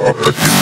Take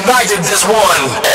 United, as one.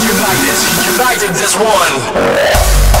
United, united this, this one.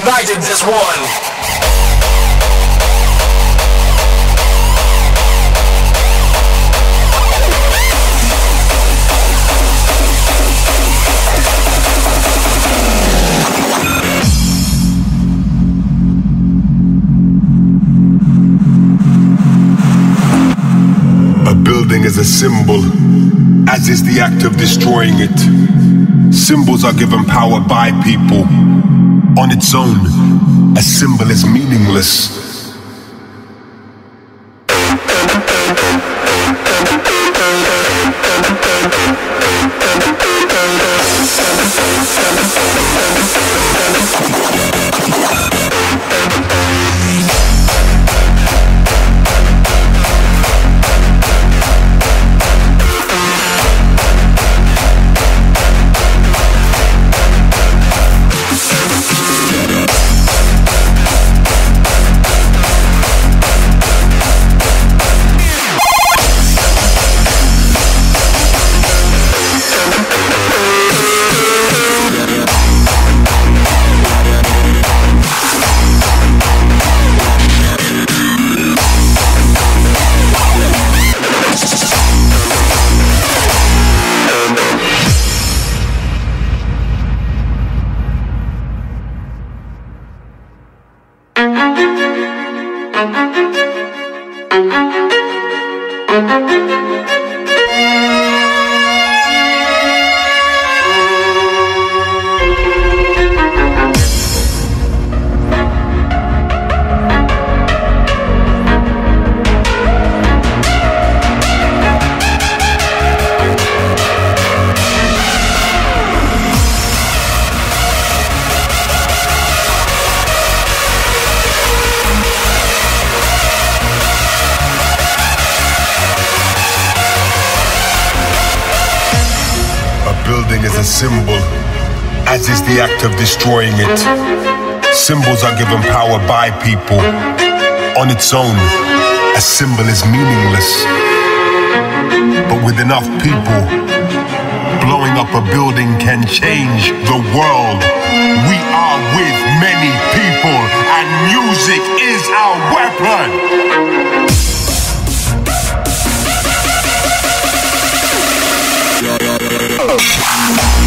United as one. A building is a symbol, as is the act of destroying it. Symbols are given power by people on its own, a symbol is meaningless. Symbol, as is the act of destroying it. Symbols are given power by people. On its own, a symbol is meaningless. But with enough people, blowing up a building can change the world. We are with many people, and music is our weapon. A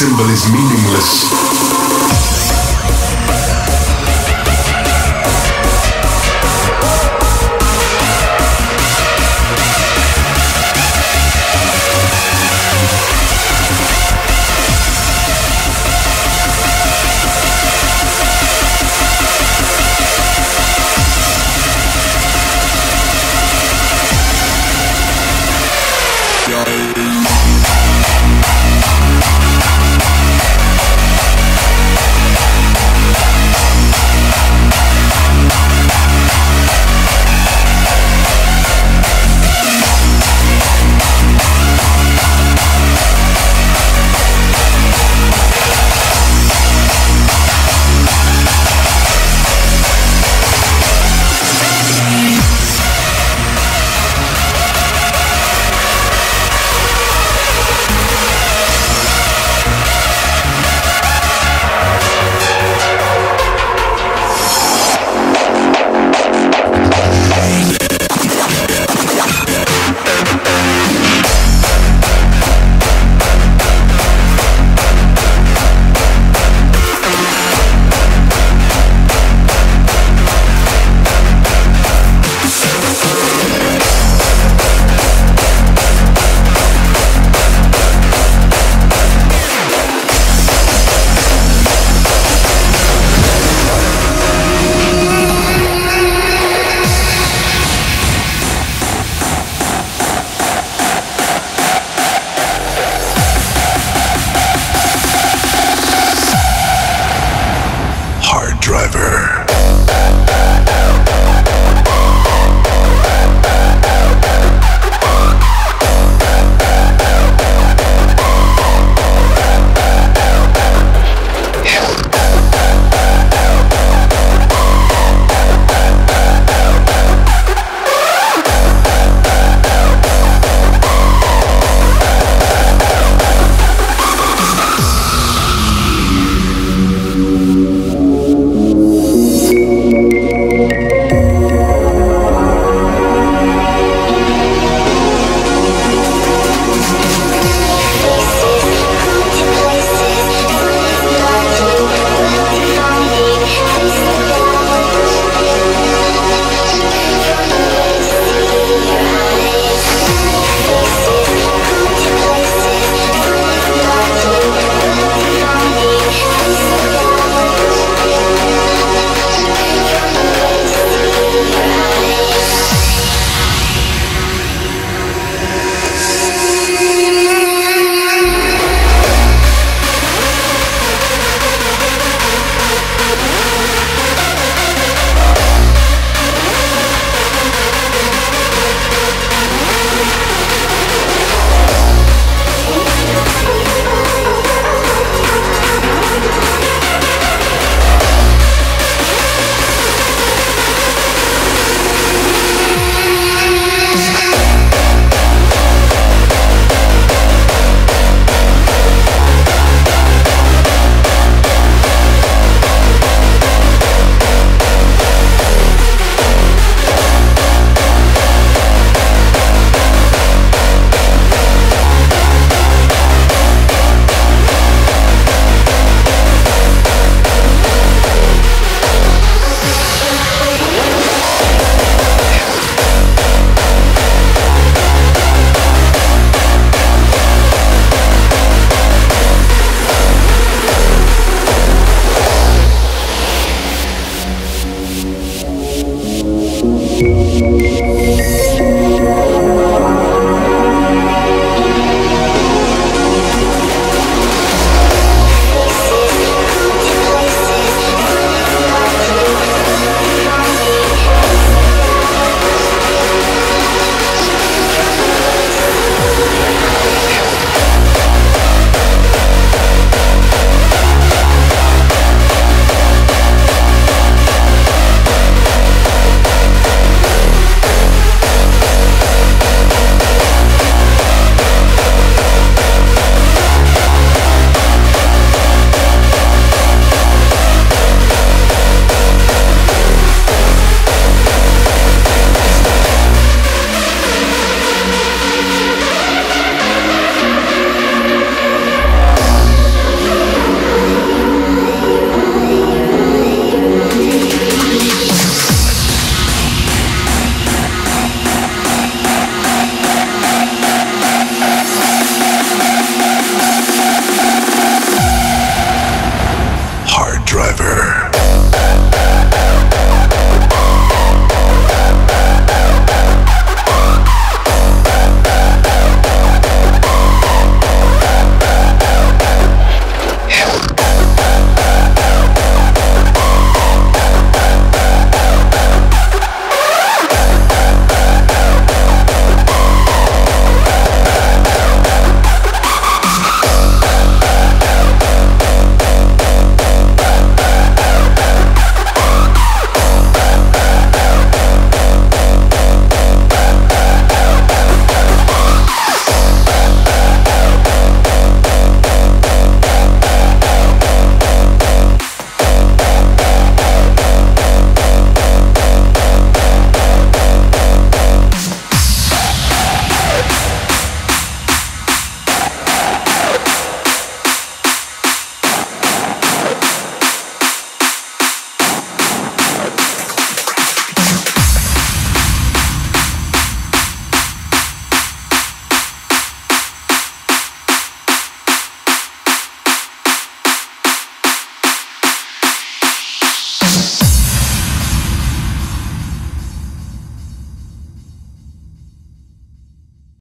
symbol is meaningless.